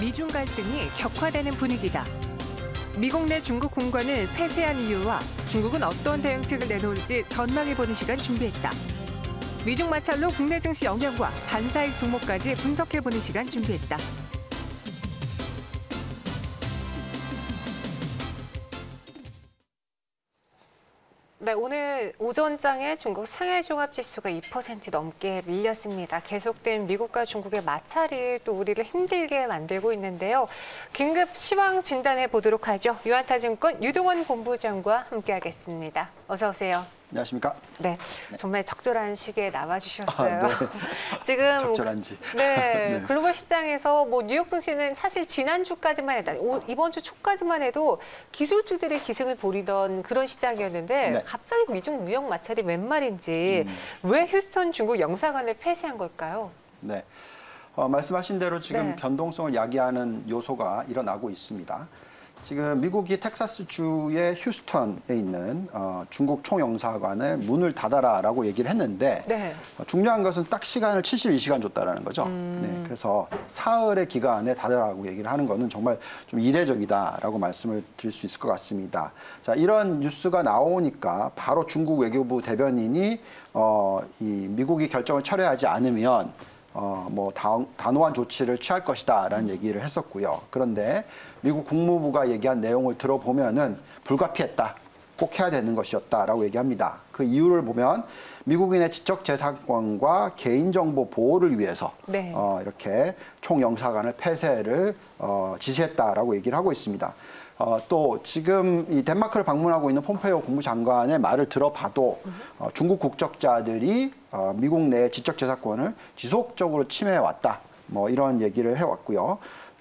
미중 갈등이 격화되는 분위기다. 미국 내 중국 공관을 폐쇄한 이유와 중국은 어떤 대응책을 내놓을지 전망해보는 시간 준비했다. 미중 마찰로 국내 증시 영향과 반사익 종목까지 분석해보는 시간 준비했다. 네, 오늘 오전장에 중국 상해 종합지수가 2% 넘게 밀렸습니다. 계속된 미국과 중국의 마찰이 또 우리를 힘들게 만들고 있는데요. 긴급 시황 진단해 보도록 하죠. 유한타증권 유동원 본부장과 함께하겠습니다. 어서 오세요. 안녕하십니까? 네, 정말 적절한 시기에 나와주셨어요. 아, 네. 지금 적절한지. 네, 네. 글로벌 시장에서 뭐 뉴욕 증시는 사실 지난 주까지만 해도 오- 이번 주 초까지만 해도 기술주들의 기승을 부리던 그런 시장이었는데 네. 갑자기 미중 무역 마찰이 웬 말인지 음. 왜 휴스턴 중국 영사관을 폐쇄한 걸까요? 네. 어, 말씀하신 대로 지금 네. 변동성을 야기하는 요소가 일어나고 있습니다. 지금 미국이 텍사스주의 휴스턴에 있는 어, 중국 총영사관에 문을 닫아라라고 얘기를 했는데 네. 어, 중요한 것은 딱 시간을 72시간 줬다라는 거죠. 음. 네, 그래서 사흘의 기간에 닫으라고 얘기를 하는 거는 정말 좀 이례적이다라고 말씀을 드릴 수 있을 것 같습니다. 자, 이런 뉴스가 나오니까 바로 중국 외교부 대변인이 어, 이 미국이 결정을 철회하지 않으면 어, 뭐 다, 단호한 조치를 취할 것이다라는 얘기를 했었고요. 그런데 미국 국무부가 얘기한 내용을 들어보면은 불가피했다. 꼭 해야 되는 것이었다라고 얘기합니다. 그 이유를 보면 미국인의 지적 재산권과 개인정보 보호를 위해서 네. 어, 이렇게 총영사관을 폐쇄를 어, 지시했다라고 얘기를 하고 있습니다. 어, 또 지금 이 덴마크를 방문하고 있는 폼페이오 국무장관의 말을 들어봐도 어, 중국 국적자들이 어, 미국 내 지적 재산권을 지속적으로 침해해 왔다. 뭐 이런 얘기를 해 왔고요.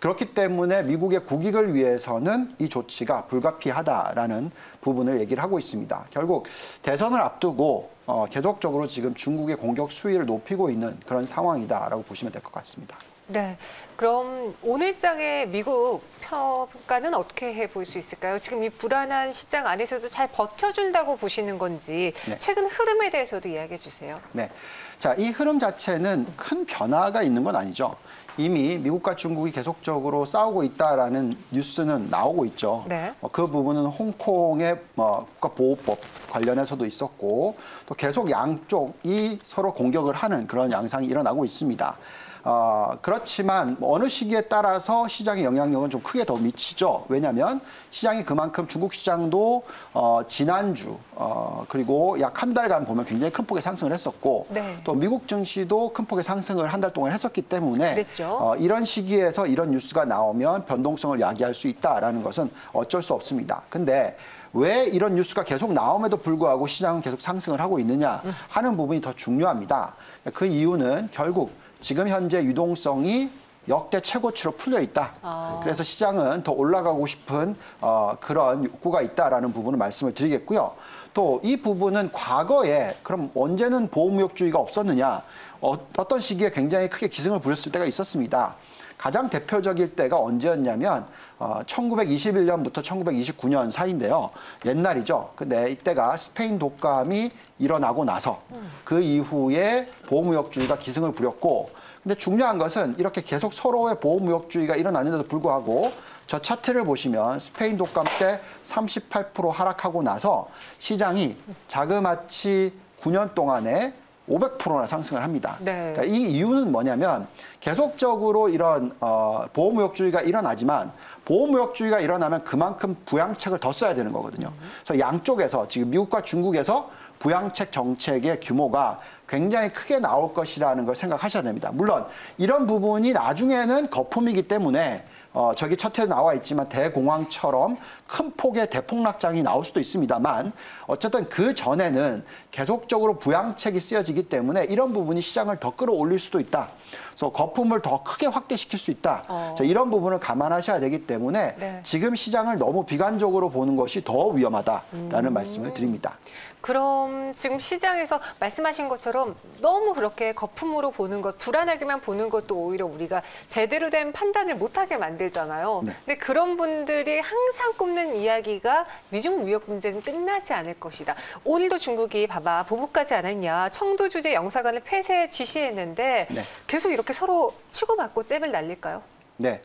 그렇기 때문에 미국의 국익을 위해서는 이 조치가 불가피하다라는 부분을 얘기를 하고 있습니다. 결국 대선을 앞두고 어, 계속적으로 지금 중국의 공격 수위를 높이고 있는 그런 상황이다라고 보시면 될 것 같습니다. 네. 그럼 오늘장의 미국 평가는 어떻게 해볼 수 있을까요? 지금 이 불안한 시장 안에서도 잘 버텨준다고 보시는 건지 네. 최근 흐름에 대해서도 이야기해 주세요. 네. 자, 이 흐름 자체는 큰 변화가 있는 건 아니죠. 이미 미국과 중국이 계속적으로 싸우고 있다라는 뉴스는 나오고 있죠. 네. 어, 그 부분은 홍콩의 뭐 국가보호법 관련해서도 있었고 또 계속 양쪽이 서로 공격을 하는 그런 양상이 일어나고 있습니다. 어, 그렇지만 뭐 어느 시기에 따라서 시장의 영향력은 좀 크게 더 미치죠. 왜냐하면 시장이 그만큼 중국 시장도 어, 지난주 어, 그리고 약 한 달간 보면 굉장히 큰 폭의 상승을 했었고 네. 또 미국 증시도 큰 폭의 상승을 한 달 동안 했었기 때문에 그랬죠. 어, 이런 시기에서 이런 뉴스가 나오면 변동성을 야기할 수 있다라는 것은 어쩔 수 없습니다. 근데 왜 이런 뉴스가 계속 나옴에도 불구하고 시장은 계속 상승을 하고 있느냐 하는 부분이 더 중요합니다. 그 이유는 결국 지금 현재 유동성이 역대 최고치로 풀려 있다. 아. 그래서 시장은 더 올라가고 싶은 어, 그런 욕구가 있다라는 부분을 말씀을 드리겠고요. 또 이 부분은 과거에 그럼 언제는 보호무역주의가 없었느냐? 어, 어떤 시기에 굉장히 크게 기승을 부렸을 때가 있었습니다. 가장 대표적일 때가 언제였냐면 어, 1921년부터 1929년 사이인데요. 옛날이죠. 근데 이때가 스페인 독감이 일어나고 나서 그 이후에 보호무역주의가 기승을 부렸고 근데 중요한 것은 이렇게 계속 서로의 보호무역주의가 일어나는데도 불구하고 저 차트를 보시면 스페인 독감 때 38% 하락하고 나서 시장이 자그마치 9년 동안에 500%나 상승을 합니다. 네. 그러니까 이 이유는 뭐냐면 계속적으로 이런 어, 보호무역주의가 일어나지만 보호무역주의가 일어나면 그만큼 부양책을 더 써야 되는 거거든요. 그래서 양쪽에서 지금 미국과 중국에서 부양책 정책의 규모가 굉장히 크게 나올 것이라는 걸 생각하셔야 됩니다. 물론 이런 부분이 나중에는 거품이기 때문에 어, 저기 차트에 나와 있지만 대공황처럼 큰 폭의 대폭락장이 나올 수도 있습니다만 어쨌든 그 전에는 계속적으로 부양책이 쓰여지기 때문에 이런 부분이 시장을 더 끌어올릴 수도 있다. 그래서 거품을 더 크게 확대시킬 수 있다. 어. 자, 이런 부분을 감안하셔야 되기 때문에 네. 지금 시장을 너무 비관적으로 보는 것이 더 위험하다라는 말씀을 드립니다. 그럼 지금 시장에서 말씀하신 것처럼 너무 그렇게 거품으로 보는 것, 불안하게만 보는 것도 오히려 우리가 제대로 된 판단을 못하게 만들잖아요. 네. 근데 그런 분들이 항상 꼽는 이야기가 미중 무역 분쟁은 끝나지 않을 것이다. 오늘도 중국이 봐봐 보복하지 않았냐. 청도 주재 영사관을 폐쇄 지시했는데 네. 계속 이렇게 서로 치고받고 잽을 날릴까요? 네.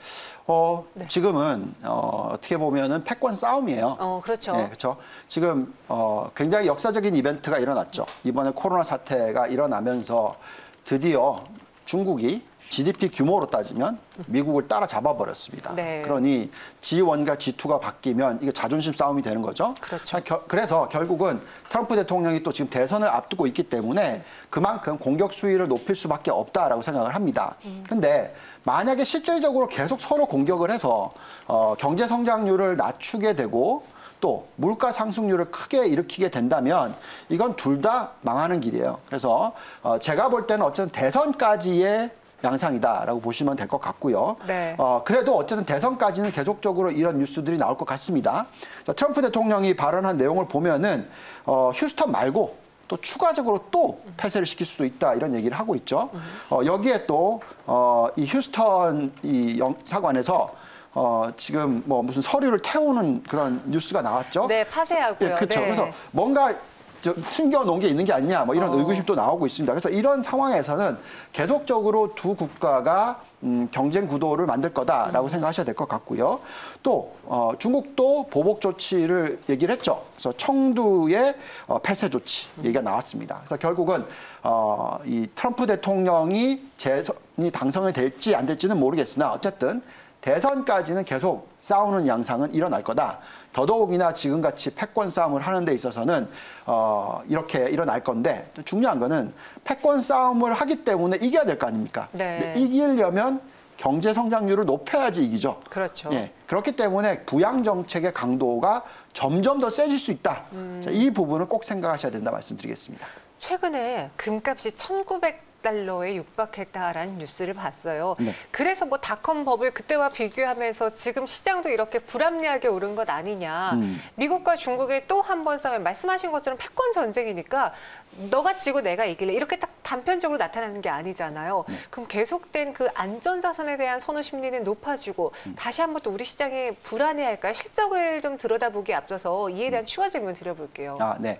어, 지금은 어, 어떻게 보면은 패권 싸움이에요. 어, 그렇죠. 네, 그렇죠. 지금 어, 굉장히 역사적인 이벤트가 일어났죠. 이번에 코로나 사태가 일어나면서 드디어 중국이 GDP 규모로 따지면 미국을 따라잡아 버렸습니다. 네. 그러니 G1과 G2가 바뀌면 이게 자존심 싸움이 되는 거죠. 그렇죠. 겨- 그래서 결국은 트럼프 대통령이 또 지금 대선을 앞두고 있기 때문에 그만큼 공격 수위를 높일 수밖에 없다라고 생각을 합니다. 근데 만약에 실질적으로 계속 서로 공격을 해서 어, 경제 성장률을 낮추게 되고 또 물가 상승률을 크게 일으키게 된다면 이건 둘 다 망하는 길이에요. 그래서 어, 제가 볼 때는 어쨌든 대선까지의 양상이다라고 보시면 될 것 같고요. 네. 어, 그래도 어쨌든 대선까지는 계속적으로 이런 뉴스들이 나올 것 같습니다. 자, 트럼프 대통령이 발언한 내용을 보면은 어, 휴스턴 말고 또 추가적으로 또 폐쇄를 시킬 수도 있다 이런 얘기를 하고 있죠. 어, 여기에 또 어, 이 휴스턴 이 영- 사관에서 어, 지금 뭐 무슨 서류를 태우는 그런 뉴스가 나왔죠. 네, 파쇄하고요. 그렇죠. 네. 그래서 뭔가 저 숨겨놓은 게 있는 게 아니냐, 뭐 이런 어. 의구심도 나오고 있습니다. 그래서 이런 상황에서는 계속적으로 두 국가가 음, 경쟁 구도를 만들 거다라고 생각하셔야 될 것 같고요. 또 어, 중국도 보복 조치를 얘기를 했죠. 그래서 청두의 어, 폐쇄 조치 얘기가 나왔습니다. 그래서 결국은 어, 이 트럼프 대통령이 재선이 당선이 될지 안 될지는 모르겠으나 어쨌든 대선까지는 계속 싸우는 양상은 일어날 거다. 더더욱이나 지금같이 패권 싸움을 하는 데 있어서는 어, 이렇게 일어날 건데 또 중요한 거는 패권 싸움을 하기 때문에 이겨야 될 거 아닙니까? 네. 이기려면 경제 성장률을 높여야지 이기죠. 그렇죠. 예, 그렇기 때문에 부양 정책의 강도가 점점 더 세질 수 있다. 음. 자, 이 부분을 꼭 생각하셔야 된다 말씀드리겠습니다. 최근에 금값이 1,900 달러에 육박했다라는 뉴스를 봤어요. 네. 그래서 뭐 닷컴 버블 그때와 비교하면서 지금 시장도 이렇게 불합리하게 오른 것 아니냐. 음. 미국과 중국의 또 한 번 싸움, 말씀하신 것처럼 패권 전쟁이니까 너가 지고 내가 이길래 이렇게 딱 단편적으로 나타나는 게 아니잖아요. 네. 그럼 계속된 그 안전자산에 대한 선호 심리는 높아지고 음. 다시 한번 또 우리 시장이 불안해할까요? 실적을 좀 들여다보기에 앞서서 이에 대한 추가 질문 드려볼게요. 음. 아, 네.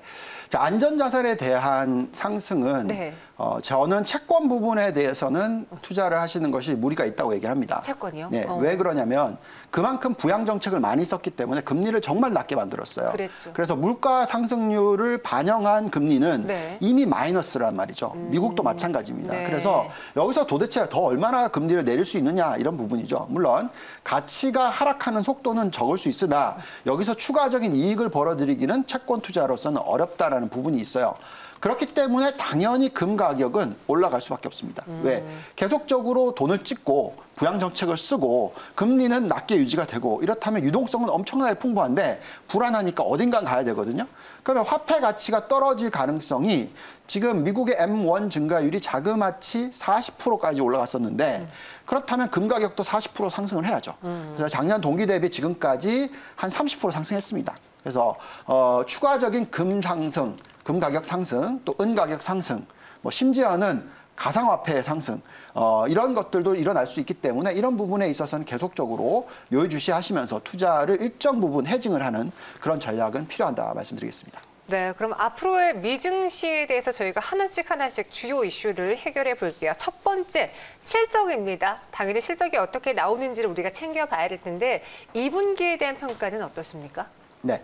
자, 안전자산에 대한 상승은 네. 어, 저는 채권 부분에 대해서는 투자를 하시는 것이 무리가 있다고 얘기를 합니다. 채권이요? 네, 어. 왜 그러냐면 그만큼 부양 정책을 많이 썼기 때문에 금리를 정말 낮게 만들었어요. 그랬죠. 래서 물가 상승률을 반영한 금리는 네. 이미 마이너스란 말이죠. 미국도 마찬가지입니다. 네. 그래서 여기서 도대체 더 얼마나 금리를 내릴 수 있느냐 이런 부분이죠. 물론 가치가 하락하는 속도는 적을 수 있으나 여기서 추가적인 이익을 벌어들이기는 채권 투자로서는 어렵다라는 부분이 있어요. 그렇기 때문에 당연히 금 가격은 올라갈 수밖에 없습니다. 왜? 계속적으로 돈을 찍고 부양 정책을 쓰고 금리는 낮게 유지가 되고 이렇다면 유동성은 엄청나게 풍부한데 불안하니까 어딘가 가야 되거든요. 그러면 화폐 가치가 떨어질 가능성이 지금 미국의 M1 증가율이 자그마치 40%까지 올라갔었는데 그렇다면 금 가격도 40% 상승을 해야죠. 그래서 작년 동기 대비 지금까지 한 30% 상승했습니다. 그래서 어, 추가적인 금 상승, 금 가격 상승, 또 은 가격 상승, 뭐 심지어는 가상화폐의 상승 어, 이런 것들도 일어날 수 있기 때문에 이런 부분에 있어서는 계속적으로 요의주시하시면서 투자를 일정 부분 해징을 하는 그런 전략은 필요하다 말씀드리겠습니다. 네, 그럼 앞으로의 미증시에 대해서 저희가 하나씩 하나씩 주요 이슈를 해결해 볼게요. 첫 번째, 실적입니다. 당연히 실적이 어떻게 나오는지를 우리가 챙겨봐야 될 텐데 2분기에 대한 평가는 어떻습니까? 네.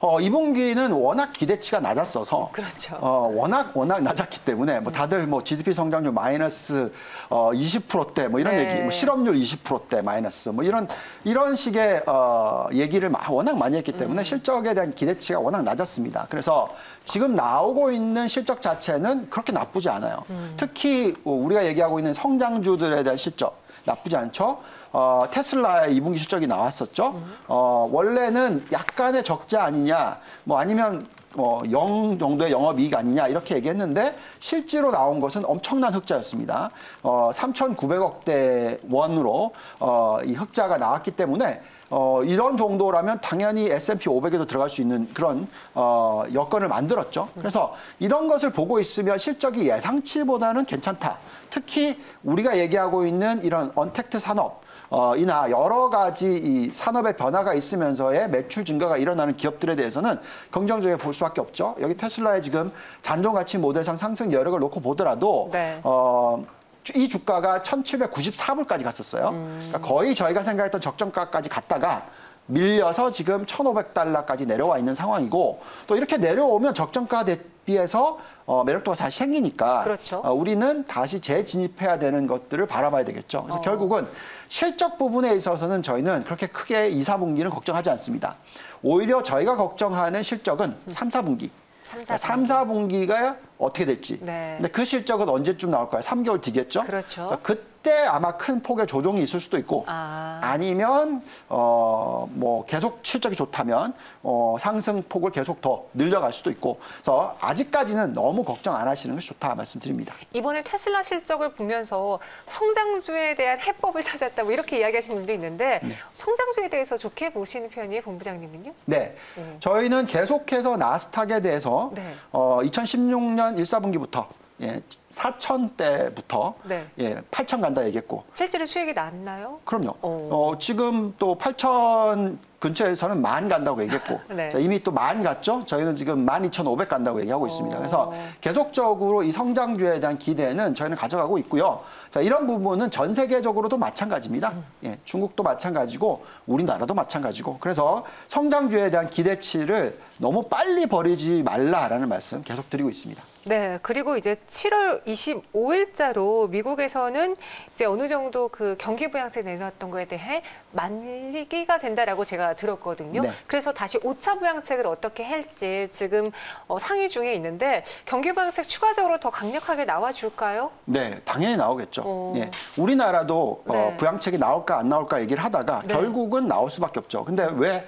어, 2분기는 워낙 기대치가 낮았어서 그렇죠. 어, 워낙 워낙 낮았기 때문에 뭐 다들 뭐 GDP 성장률 마이너스 어, 20%대 뭐 이런 네. 얘기, 뭐 실업률 20%대 마이너스 뭐 이런 이런 식의 어, 얘기를 마- 워낙 많이 했기 때문에 실적에 대한 기대치가 워낙 낮았습니다. 그래서 지금 나오고 있는 실적 자체는 그렇게 나쁘지 않아요. 특히 어, 우리가 얘기하고 있는 성장주들에 대한 실적 나쁘지 않죠. 어, 테슬라의 2분기 실적이 나왔었죠. 어, 원래는 약간의 적자 아니냐, 뭐 아니면 뭐0 정도의 영업이익 아니냐 이렇게 얘기했는데 실제로 나온 것은 엄청난 흑자였습니다. 어, 3,900억 대 원으로 어, 이 흑자가 나왔기 때문에 어, 이런 정도라면 당연히 S&P 500에도 들어갈 수 있는 그런 어, 여건을 만들었죠. 그래서 이런 것을 보고 있으면 실적이 예상치보다는 괜찮다. 특히 우리가 얘기하고 있는 이런 언택트 산업 어, 이나 여러 가지 이 산업의 변화가 있으면서의 매출 증가가 일어나는 기업들에 대해서는 긍정적으로 볼 수밖에 없죠. 여기 테슬라의 지금 잔존 가치 모델상 상승 여력을 놓고 보더라도 네. 어, 주- 이 주가가 1,794불까지 갔었어요. 그러니까 거의 저희가 생각했던 적정가까지 갔다가 밀려서 지금 1,500달러까지 내려와 있는 상황이고 또 이렇게 내려오면 적정가 대비해서 어, 매력도가 다시 생기니까 그렇죠. 어, 우리는 다시 재진입해야 되는 것들을 바라봐야 되겠죠. 그래서 어. 결국은 실적 부분에 있어서는 저희는 그렇게 크게 2, 4분기는 걱정하지 않습니다. 오히려 저희가 걱정하는 실적은 3, 4분기. 삼, 사 3, 4분기 가 어떻게 될지. 네. 근데 그 실적은 언제쯤 나올까요? 3개월 뒤겠죠? 그렇죠. 그래서 그 때 아마 큰 폭의 조정이 있을 수도 있고 아. 아니면 어 뭐 계속 실적이 좋다면 어 상승 폭을 계속 더 늘려갈 수도 있고 그래서 아직까지는 너무 걱정 안 하시는 것이 좋다 말씀드립니다. 이번에 테슬라 실적을 보면서 성장주에 대한 해법을 찾았다 뭐 이렇게 이야기하시는 분도 있는데 네. 성장주에 대해서 좋게 보시는 편이에요, 본부장님은요? 네. 음. 저희는 계속해서 나스닥에 대해서 네. 어 2016년 1, 4분기부터 예, 4천 대부터 네. 예, 8천 간다 얘기했고 실제로 수익이 났나요? 그럼요. 오. 어, 지금 또 8천 근처에서는 만 간다고 얘기했고 네. 자, 이미 또 만 갔죠. 저희는 지금 12,500 간다고 얘기하고 있습니다. 그래서 오. 계속적으로 이 성장주에 대한 기대는 저희는 가져가고 있고요. 자, 이런 부분은 전 세계적으로도 마찬가지입니다. 음. 예, 중국도 마찬가지고 우리나라도 마찬가지고 그래서 성장주에 대한 기대치를 너무 빨리 버리지 말라라는 말씀 계속 드리고 있습니다. 네, 그리고 이제 7월 25일자로 미국에서는 이제 어느 정도 그 경기 부양세 내놨던 거에 대해 만기가 된다라고 제가 들었거든요. 네. 그래서 다시 5차 부양책을 어떻게 할지 지금 어, 상의 중에 있는데 경기 부양책 추가적으로 더 강력하게 나와줄까요? 네, 당연히 나오겠죠. 어. 예, 우리나라도 네. 어, 부양책이 나올까 안 나올까 얘기를 하다가 네. 결국은 나올 수밖에 없죠. 근데 왜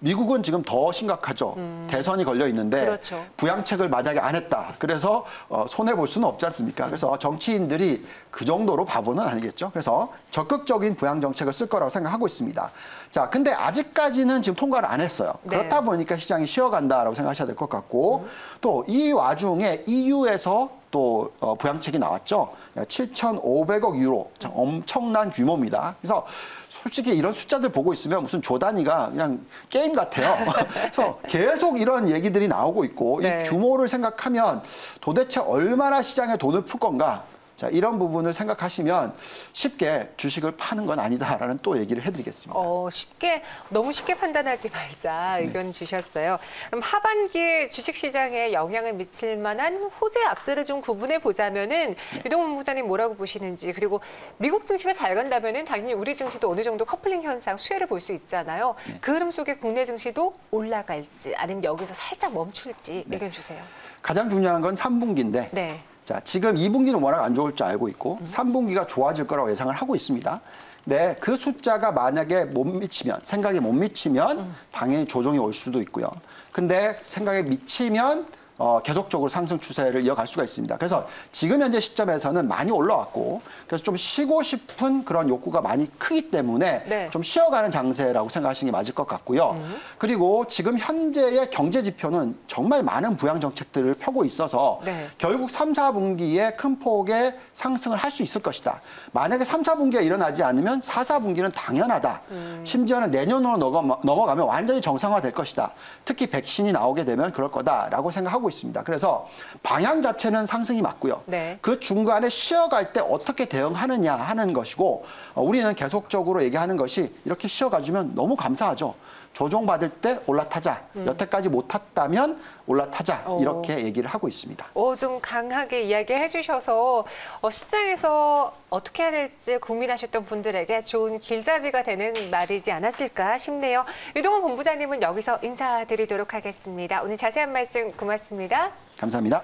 미국은 지금 더 심각하죠. 대선이 걸려 있는데 음. 그렇죠. 부양책을 만약에 안 했다. 그래서 어, 손해 볼 수는 없지 않습니까? 그래서 정치인들이 그 정도로 바보는 아니겠죠. 그래서 적극적인 부양 정책을 쓸 거라고 생각하고 있습니다. 자, 근데 아직까지는 지금 통과를 안 했어요. 네. 그렇다 보니까 시장이 쉬어간다라고 생각하셔야 될 것 같고 또이 와중에 EU에서 또 어, 부양책이 나왔죠. 7,500억 유로 참 엄청난 규모입니다. 그래서 솔직히 이런 숫자들 보고 있으면 무슨 조단위가 그냥 게임 같아요. 그래서 계속 이런 얘기들이 나오고 있고 네. 이 규모를 생각하면 도대체 얼마나 시장에 돈을 풀 건가? 자, 이런 부분을 생각하시면 쉽게 주식을 파는 건 아니다라는 또 얘기를 해드리겠습니다. 어, 쉽게 너무 쉽게 판단하지 말자 네. 의견 주셨어요. 그럼 하반기에 주식 시장에 영향을 미칠 만한 호재 악들을 좀 구분해 보자면은 네. 유동훈 부장님 뭐라고 보시는지 그리고 미국 증시가 잘 간다면은 당연히 우리 증시도 어느 정도 커플링 현상 수혜를 볼 수 있잖아요. 네. 그 흐름 속에 국내 증시도 올라갈지 아니면 여기서 살짝 멈출지 의견 주세요. 가장 중요한 건 3분기인데 네. 자, 지금 2분기는 워낙 안 좋을 줄 알고 있고 3분기가 좋아질 거라고 예상을 하고 있습니다. 네, 그 숫자가 만약에 못 미치면 생각에 못 미치면 당연히 조정이 올 수도 있고요. 근데 생각에 미치면 어, 계속적으로 상승 추세를 이어갈 수가 있습니다. 그래서 지금 현재 시점에서는 많이 올라왔고 그래서 좀 쉬고 싶은 그런 욕구가 많이 크기 때문에 네. 좀 쉬어가는 장세라고 생각하시는 게 맞을 것 같고요. 그리고 지금 현재의 경제 지표는 정말 많은 부양 정책들을 펴고 있어서 네. 결국 3, 4분기에 큰 폭의 상승을 할 수 있을 것이다. 만약에 3, 4분기가 일어나지 않으면 4, 4분기는 당연하다. 심지어는 내년으로 넘어- 넘어가면 완전히 정상화될 것이다. 특히 백신이 나오게 되면 그럴 거다라고 생각하고 있습니다. 그래서 방향 자체는 상승이 맞고요. 네. 그 중간에 쉬어갈 때 어떻게 대응하느냐 하는 것이고 어, 우리는 계속적으로 얘기하는 것이 이렇게 쉬어가주면 너무 감사하죠. 조정받을 때 올라타자. 여태까지 못 탔다면 올라타자. 어. 이렇게 얘기를 하고 있습니다. 어, 좀 강하게 이야기해 주셔서 어, 시장에서 어떻게 해야 될지 고민하셨던 분들에게 좋은 길잡이가 되는 말이지 않았을까 싶네요. 유동훈 본부장님은 여기서 인사드리도록 하겠습니다. 오늘 자세한 말씀 고맙습니다. 감사합니다.